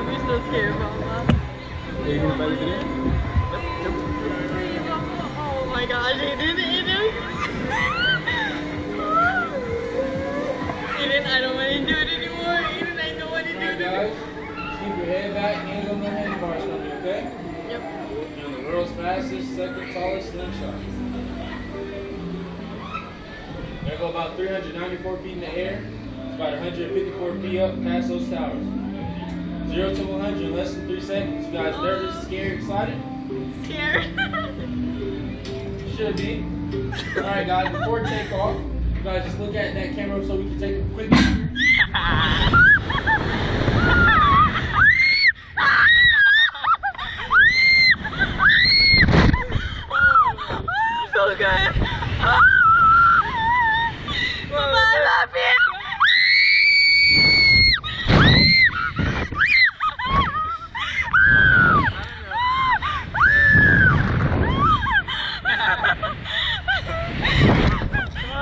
Mom, you're so scared, Mama. Are you gonna buy the video? Oh my gosh, Aidan, Aidan. Aidan, I don't want to do it anymore. Aidan, I don't want to do it anymore. Keep your head back, hands on the handlebars for me, okay? Yep. You're the world's fastest, second tallest slingshot. Gonna go about 394 feet in the air. It's about 154 feet up past those towers. Zero to 100 in less than three seconds. You guys nervous, scared, excited? Scared. Should be. Alright guys, before takeoff, you guys just look at that camera so we can take a quick picture. so good. Mama, I love you.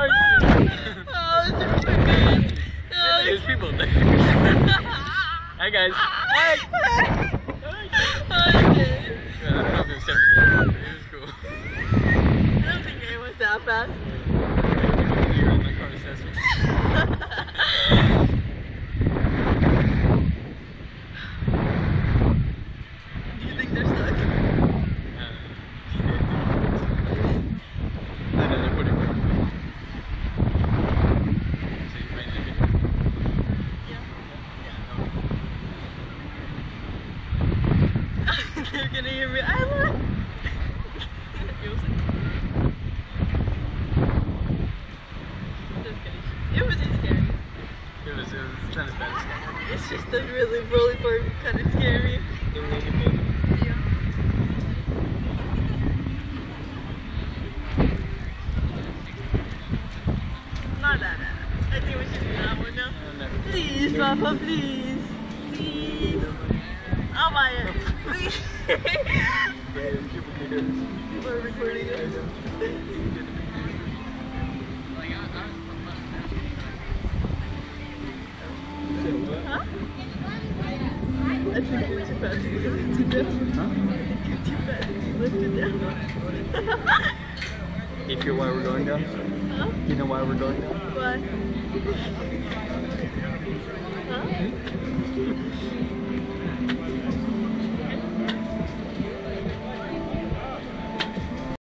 Oh, it's so good. Oh, There's people there. Hi guys. Ah. Hi. Yeah, I don't know if it was seven years. It was cool. I don't think it was that fast. You're on my car accessories. Do you think they're stuck? No, no, they're putting it. So you made it again? they're gonna hear me. I love. You'll see. Just kidding. It wasn't scary. It was, it was not as bad. It's just a really roly part kind of scary. The roller coaster. Yeah. Not that bad. I think we should do that one now. Please, Papa, please. Please. It. Please. We're recording. Huh? I think you're too fast to lift it down. You're too fast to lift it down. You feel why we're going down? huh? You know why we're going down? Why?